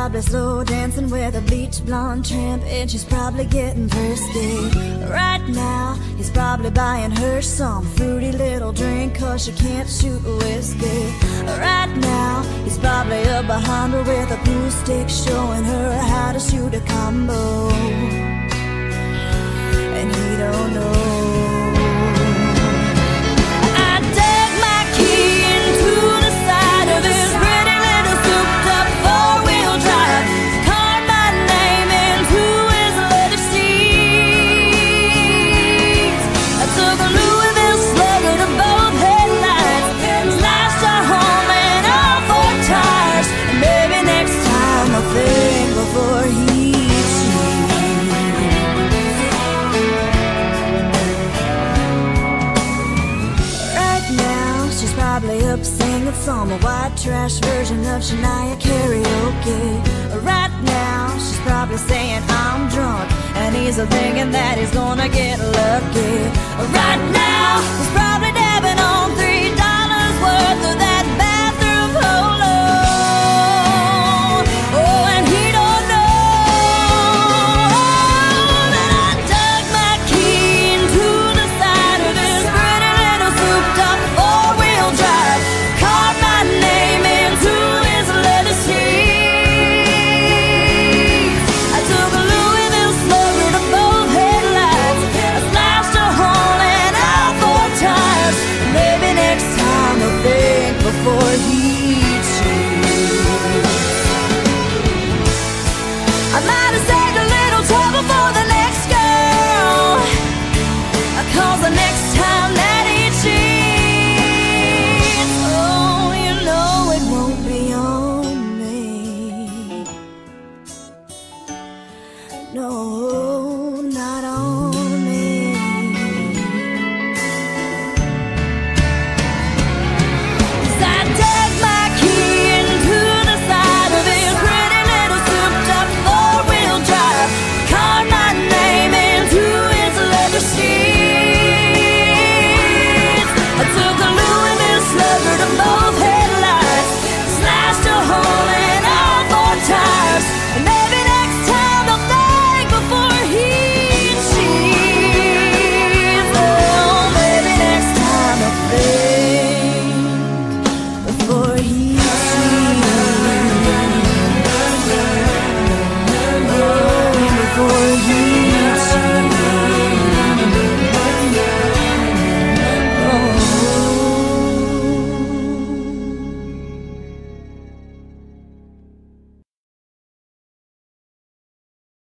probably slow dancing with a bleach blonde tramp, and she's probably getting thirsty. Right now, he's probably buying her some fruity little drink, cause she can't shoot whiskey. Right now, he's probably up behind her with a pool stick, showing her how to shoot a combo. And he don't know. Up singing some white trash version of Shania karaoke. Right now, she's probably saying I'm drunk, and he's thinking that he's gonna get lucky. Right now, he's probably dabbing on three no.